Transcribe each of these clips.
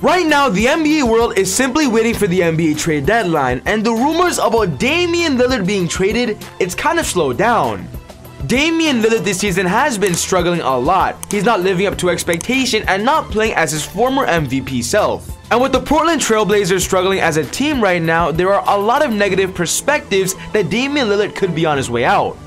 Right now, the NBA world is simply waiting for the NBA trade deadline, and the rumors about Damian Lillard being traded, it's kind of slowed down. Damian Lillard this season has been struggling a lot. He's not living up to expectation and not playing as his former MVP self. And with the Portland Trailblazers struggling as a team right now, there are a lot of negative perspectives that Damian Lillard could be on his way out.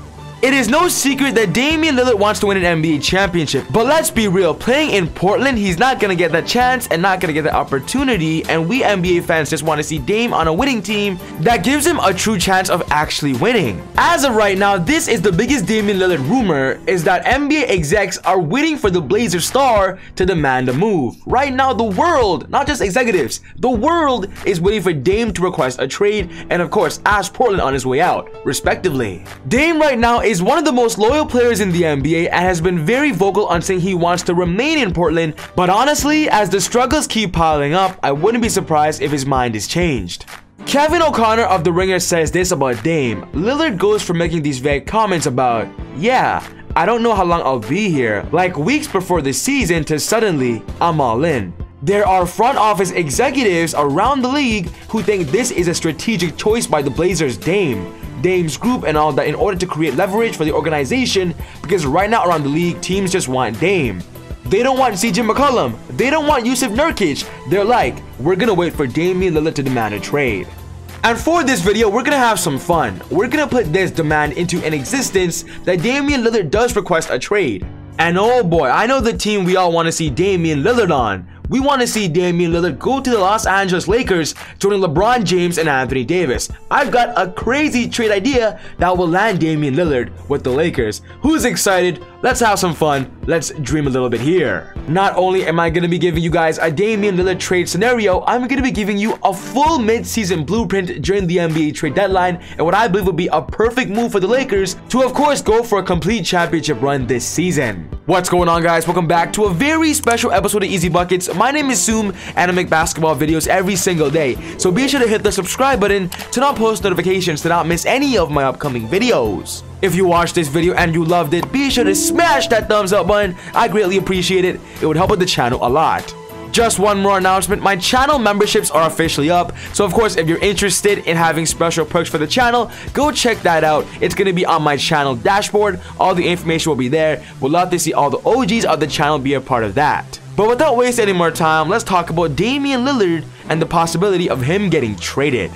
It is no secret that Damian Lillard wants to win an NBA championship, but let's be real, playing in Portland, he's not gonna get that chance and not gonna get that opportunity, and we NBA fans just want to see Dame on a winning team that gives him a true chance of actually winning. As of right now, this is the biggest Damian Lillard rumor, is that NBA execs are waiting for the Blazers star to demand a move. Right now, the world, not just executives, the world is waiting for Dame to request a trade, and of course, ask Portland on his way out, respectively. Dame right now is is one of the most loyal players in the NBA and has been very vocal on saying he wants to remain in Portland, but honestly, as the struggles keep piling up, I wouldn't be surprised if his mind is changed. Kevin O'Connor of The Ringer says this about Dame. Lillard goes for making these vague comments about, yeah, I don't know how long I'll be here, like weeks before the season to suddenly, I'm all in. There are front office executives around the league who think this is a strategic choice by the Blazers' Dame. Dame's group and all that in order to create leverage for the organization because right now around the league, teams just want Dame. They don't want CJ McCollum. They don't want Jusuf Nurkic. They're like, we're gonna wait for Damian Lillard to demand a trade. And for this video, we're gonna have some fun. We're gonna put this demand into an existence that Damian Lillard does request a trade. And oh boy, I know the team we all want to see Damian Lillard on. We want to see Damian Lillard go to the Los Angeles Lakers, joining LeBron James and Anthony Davis. I've got a crazy trade idea that will land Damian Lillard with the Lakers. Who's excited? Let's have some fun. Let's dream a little bit here. Not only am I going to be giving you guys a Damian Lillard trade scenario, I'm going to be giving you a full mid-season blueprint during the NBA trade deadline and what I believe would be a perfect move for the Lakers to of course go for a complete championship run this season. What's going on guys? Welcome back to a very special episode of Easy Buckets. My name is Zoom and I make basketball videos every single day. So be sure to hit the subscribe button to not post notifications to not miss any of my upcoming videos. If you watched this video and you loved it, be sure to smash that thumbs up button. I greatly appreciate it. It would help with the channel a lot. Just one more announcement, my channel memberships are officially up. So of course, if you're interested in having special perks for the channel, go check that out. It's going to be on my channel dashboard. All the information will be there. We'd love to see all the OGs of the channel be a part of that. But without wasting any more time, let's talk about Damian Lillard and the possibility of him getting traded.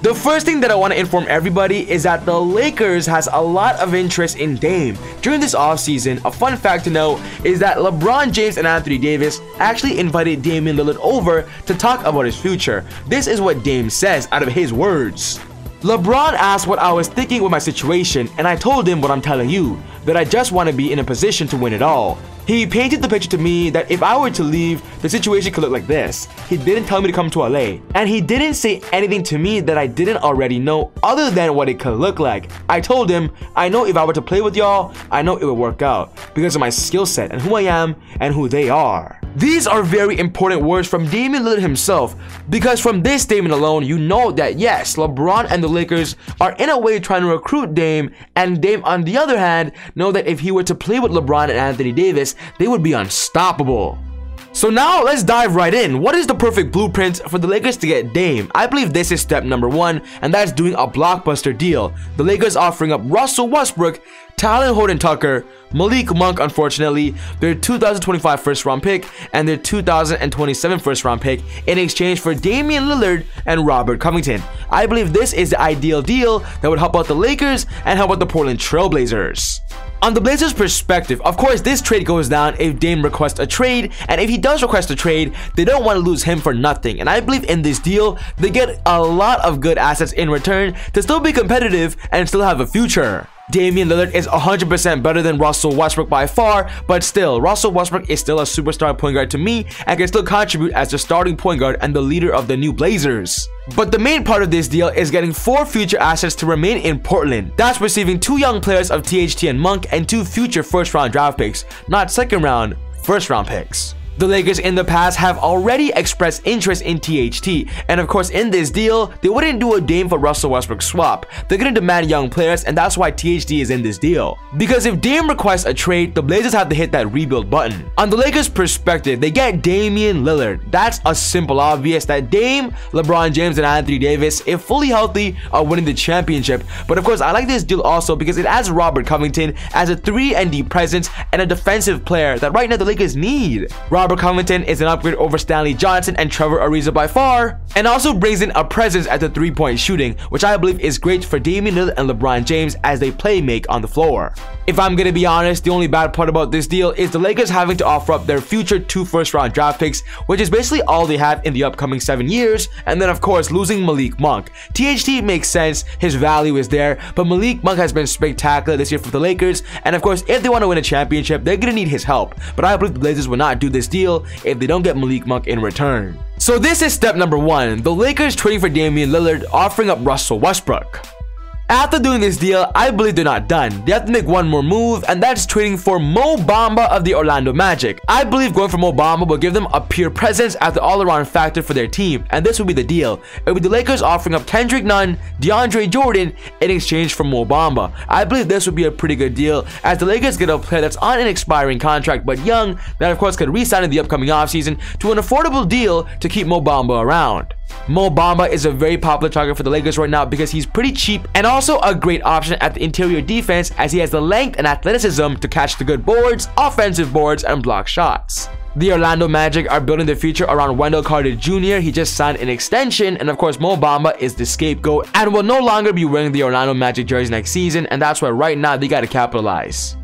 The first thing that I want to inform everybody is that the Lakers has a lot of interest in Dame. During this offseason, a fun fact to know is that LeBron James and Anthony Davis actually invited Damian Lillard over to talk about his future. This is what Dame says out of his words. LeBron asked what I was thinking with my situation, and I told him what I'm telling you, that I just want to be in a position to win it all. He painted the picture to me that if I were to leave, the situation could look like this. He didn't tell me to come to LA. And he didn't say anything to me that I didn't already know other than what it could look like. I told him, I know if I were to play with y'all, I know it would work out because of my skill set and who I am and who they are. These are very important words from Damian Lillard himself because from this statement alone, you know that yes, LeBron and the Lakers are in a way trying to recruit Dame and Dame on the other hand know that if he were to play with LeBron and Anthony Davis, they would be unstoppable. So now let's dive right in. What is the perfect blueprint for the Lakers to get Dame? I believe this is step number one, and that's doing a blockbuster deal. The Lakers offering up Russell Westbrook, Talen Horton Tucker, Malik Monk, unfortunately, their 2025 first round pick, and their 2027 first round pick in exchange for Damian Lillard and Robert Covington. I believe this is the ideal deal that would help out the Lakers and help out the Portland Trailblazers. On the Blazers' perspective, of course, this trade goes down if Dame requests a trade, and if he does request a trade, they don't want to lose him for nothing. And I believe in this deal, they get a lot of good assets in return to still be competitive and still have a future. Damian Lillard is 100% better than Russell Westbrook by far, but still, Russell Westbrook is still a superstar point guard to me and can still contribute as the starting point guard and the leader of the new Blazers. But the main part of this deal is getting four future assets to remain in Portland. That's receiving two young players of THT and Monk and two future first round draft picks, not second round, first round picks. The Lakers in the past have already expressed interest in THT, and of course in this deal, they wouldn't do a Dame for Russell Westbrook swap. They're gonna demand young players, and that's why THT is in this deal. Because if Dame requests a trade, the Blazers have to hit that rebuild button. On the Lakers' perspective, they get Damian Lillard. That's a simple obvious that Dame, LeBron James, and Anthony Davis, if fully healthy, are winning the championship. But of course, I like this deal also because it adds Robert Covington as a 3 and D presence and a defensive player that right now the Lakers need. Robert Robert Covington is an upgrade over Stanley Johnson and Trevor Ariza by far, and also brings in a presence at the three-point shooting, which I believe is great for Damian Lillard and LeBron James as they play make on the floor. If I'm gonna be honest, the only bad part about this deal is the Lakers having to offer up their future two first-round draft picks, which is basically all they have in the upcoming seven years, and then of course losing Malik Monk. THT makes sense, his value is there, but Malik Monk has been spectacular this year for the Lakers, and of course if they want to win a championship, they're gonna need his help. But I believe the Blazers will not do this deal deal if they don't get Malik Monk in return. So this is step number one, the Lakers trading for Damian Lillard offering up Russell Westbrook. After doing this deal, I believe they're not done. They have to make one more move, and that's trading for Mo Bamba of the Orlando Magic. I believe going for Mo Bamba will give them a pure presence as the all-around factor for their team, and this will be the deal. It will be the Lakers offering up Kendrick Nunn, DeAndre Jordan in exchange for Mo Bamba. I believe this would be a pretty good deal, as the Lakers get a player that's on an expiring contract but young, that of course could re-sign in the upcoming offseason to an affordable deal to keep Mo Bamba around. Mo Bamba is a very popular target for the Lakers right now because he's pretty cheap and also a great option at the interior defense as he has the length and athleticism to catch the good boards, offensive boards, and block shots. The Orlando Magic are building their future around Wendell Carter Jr. He just signed an extension, and of course, Mo Bamba is the scapegoat and will no longer be wearing the Orlando Magic jersey next season, and that's why right now they got to capitalize.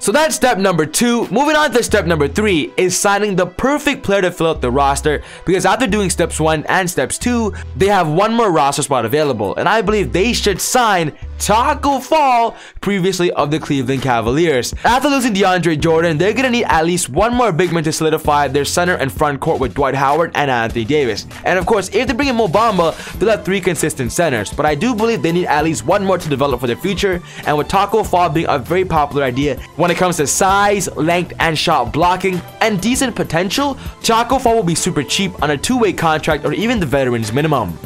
So that's step number two. Moving on to step number three is signing the perfect player to fill out the roster because after doing steps one and steps two, they have one more roster spot available. And I believe they should sign Tacko Fall, previously of the Cleveland Cavaliers. After losing DeAndre Jordan, they're gonna need at least one more big man to solidify their center and front court with Dwight Howard and Anthony Davis. And of course, if they bring in Mo Bamba, they'll have three consistent centers. But I do believe they need at least one more to develop for their future. And with Tacko Fall being a very popular idea when it comes to size, length, and shot blocking, and decent potential, Tacko Fall will be super cheap on a two-way contract or even the veterans minimum.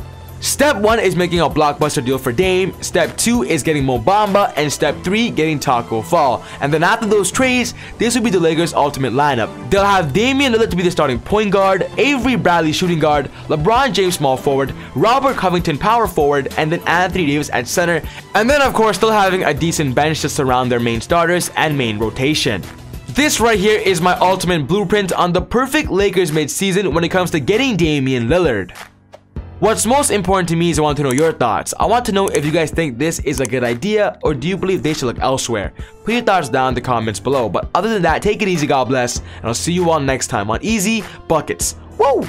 Step 1 is making a blockbuster deal for Dame, Step 2 is getting Mo Bamba, and Step 3 getting Tacko Fall. And then after those trades, this will be the Lakers' ultimate lineup. They'll have Damian Lillard to be the starting point guard, Avery Bradley shooting guard, LeBron James small forward, Robert Covington power forward, and then Anthony Davis at center. And then of course still having a decent bench to surround their main starters and main rotation. This right here is my ultimate blueprint on the perfect Lakers mid-season when it comes to getting Damian Lillard. What's most important to me is I want to know your thoughts. I want to know if you guys think this is a good idea or do you believe they should look elsewhere. Put your thoughts down in the comments below. But other than that, take it easy, God bless, and I'll see you all next time on Easy Buckets. Woo!